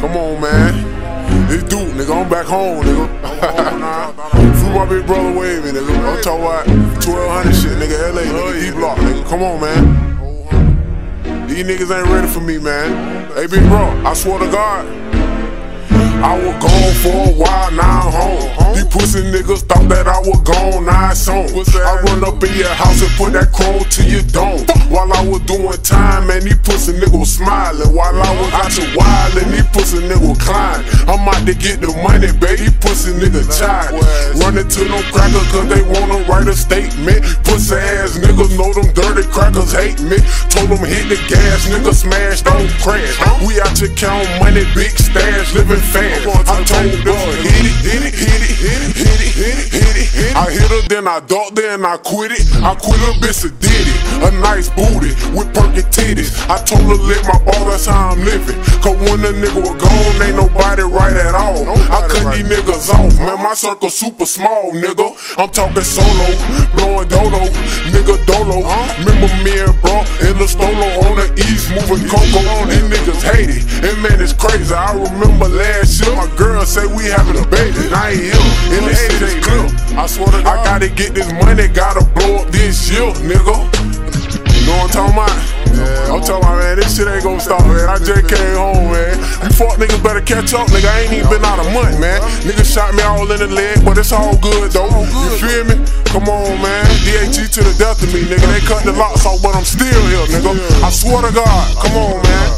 Come on, man. This dude, nigga, I'm back home, nigga. Flew my big brother waving, nigga. I'm talking about 1200 shit, nigga. LA, nigga. D block, nigga. Come on, man. These niggas ain't ready for me, man. Hey, big bro, I swear to God. I was gone for a while, now I'm home. These pussy niggas thought that I was gone, now it's on. I run up in your house and put that chrome to your dome. While I was doing time, man, these pussy niggas smiling. While I was out your wild, and these pussy niggas. I'm out to get the money, baby, pussy niggas tired. Running to no crackers cause they wanna write a statement. Pussy ass niggas know them dirty crackers hate me. Told them hit the gas, nigga smash, don't crash. We out to count money, big stash, living fast. I told them, hit it, hit it, hit it, hit it, hit it, hit it, hit it. I hit her, then I ducked her, and I quit it. I quit a bitch and did it. A nice booty with perky titties. I told her, lick my ball, that's how I'm living. Cause when the nigga was gone, ain't nobody right at all. I cut these niggas off, man, my circle super small, nigga. I'm talking solo, blowing dolo, nigga dolo. Remember me and bro in the stolo on the east, moving coco. These niggas hate it, and man, it's crazy. I remember last year, my girl say we having a baby, and I ain't here. In the city's clear. I swear to God, I gotta get this money, gotta blow up this year, nigga. Shit ain't gonna stop, man. I just came home, man. You fuck niggas better catch up, nigga. I ain't even been out a month, man. Niggas shot me all in the leg, but it's all good, though. You feel me? Come on, man. DHG to the death of me, nigga. They cut the locks off, but I'm still here, nigga. I swear to God. Come on, man.